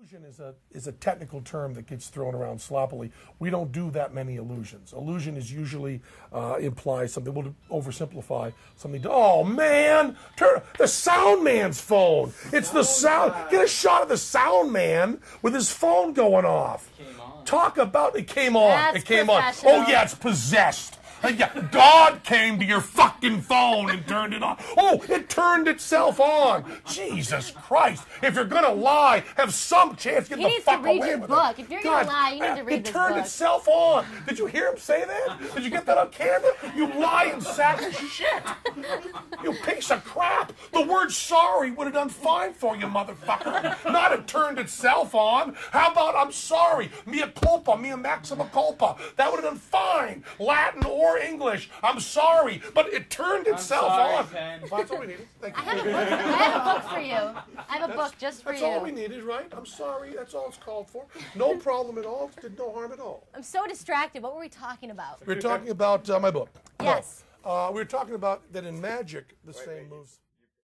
Illusion is a is a technical term that gets thrown around sloppily. We don't do that many illusions. Illusion is usually uh, implies something. We'll oversimplify something. Oh man, turn the sound man's phone. It's the sound. Get a shot of the sound man with his phone going off. Talk about it came on. That's it came on. Oh yeah, it's possessed. Uh, yeah, God came to your fucking phone and turned it on. Oh, it turned itself on. Jesus Christ! If you're gonna lie, have some chance. Get He the needs to fuck read away your book. It. If you're gonna lie, you need to read It this turned book. itself on. Did you hear him say that? Did you get that on camera? You lying sack of shit. You piece of crap. The word sorry would have done fine for you, motherfucker. Not it turned itself on. How about I'm sorry? Mea culpa, mea maxima culpa. That would have done fine. Latin or English. I'm sorry. But it turned itself sorry, on. Ken. Well, that's all we needed. Thank you. I have a book. I have a book for you. I have a book just for That's you. That's all we needed, right? I'm sorry. That's all it's called for. No problem at all. Did no harm at all. I'm so distracted. What were we talking about? We were talking about uh, my book. No. Yes. Uh, we were talking about that in magic, the same moves.